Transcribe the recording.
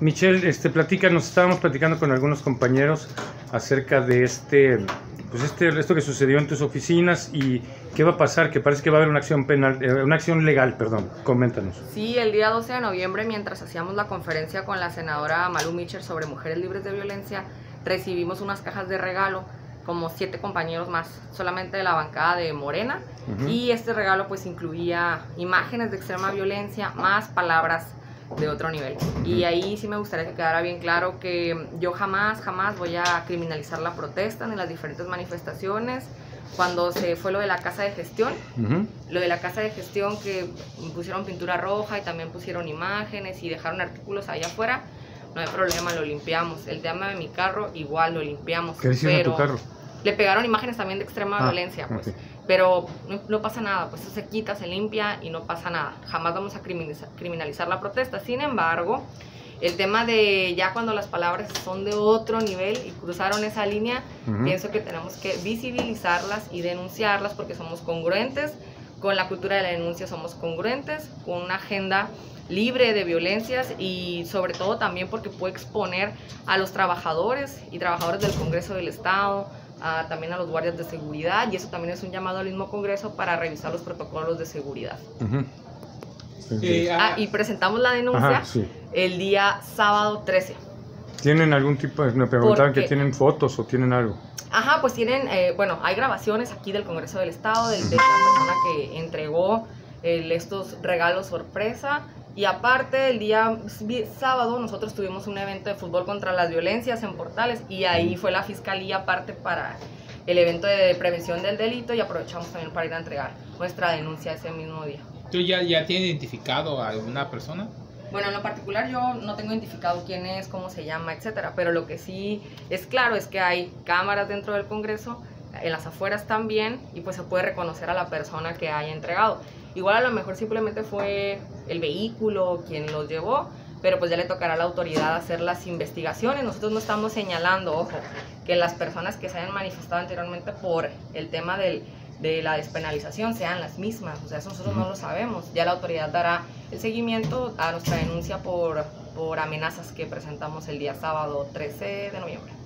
Michelle, este, platica, nos estábamos platicando con algunos compañeros acerca de este, pues este, esto que sucedió en tus oficinas y qué va a pasar, que parece que va a haber una acción penal, eh, una acción legal, perdón, coméntanos. Sí, el día 12 de noviembre, mientras hacíamos la conferencia con la senadora Malu Mitchell sobre mujeres libres de violencia, recibimos unas cajas de regalo como siete compañeros más, solamente de la bancada de Morena, y este regalo pues incluía imágenes de extrema violencia más palabras de otro nivel. Y ahí sí me gustaría que quedara bien claro que yo jamás, jamás voy a criminalizar la protesta ni las diferentes manifestaciones. Cuando se fue lo de la casa de gestión, lo de la casa de gestión que pusieron pintura roja y también pusieron imágenes y dejaron artículos ahí afuera, no hay problema, lo limpiamos. El tema de mi carro, igual lo limpiamos. ¿Qué hicieron tu carro? Le pegaron imágenes también de extrema Ah, violencia, pues. Pero no, no pasa nada, pues eso se quita, se limpia y no pasa nada. Jamás vamos a criminalizar, criminalizar la protesta. Sin embargo, el tema de ya cuando las palabras son de otro nivel y cruzaron esa línea, pienso que tenemos que visibilizarlas y denunciarlas porque somos congruentes con la cultura de la denuncia, somos congruentes con una agenda libre de violencias y sobre todo también porque puede exponer a los trabajadores y trabajadores del Congreso del Estado, a- también a los guardias de seguridad y eso también es un llamado al mismo Congreso para revisar los protocolos de seguridad. Eh, Ah, y presentamos la denuncia Ajá, sí. el día sábado 13. ¿Tienen algún tipo. Me preguntaban que tienen fotos o tienen algo. Ajá, pues tienen, eh, bueno, hay grabaciones aquí del Congreso del Estado, del- de, la persona que entregó el- estos regalos sorpresa. Y aparte, el día sábado nosotros tuvimos un evento de fútbol contra las violencias en Portales y ahí fue la fiscalía aparte para el evento de prevención del delito y aprovechamos también para ir a entregar nuestra denuncia ese mismo día. ¿Tú ya, ya tienes identificado a alguna persona? Bueno, en lo particular yo no tengo identificado quién es, cómo se llama, etcétera, pero lo que sí es claro es que hay cámaras dentro del Congreso, en las afueras también, y pues se puede reconocer a la persona que haya entregado. Igual a lo mejor simplemente fue el vehículo quien los llevó, pero pues ya le tocará a la autoridad hacer las investigaciones. Nosotros no estamos señalando, ojo, que las personas que se hayan manifestado anteriormente por el tema del, de la despenalización sean las mismas. O sea, eso nosotros no lo sabemos. Ya la autoridad dará el seguimiento a nuestra denuncia por, por amenazas que presentamos el día sábado 13 de noviembre.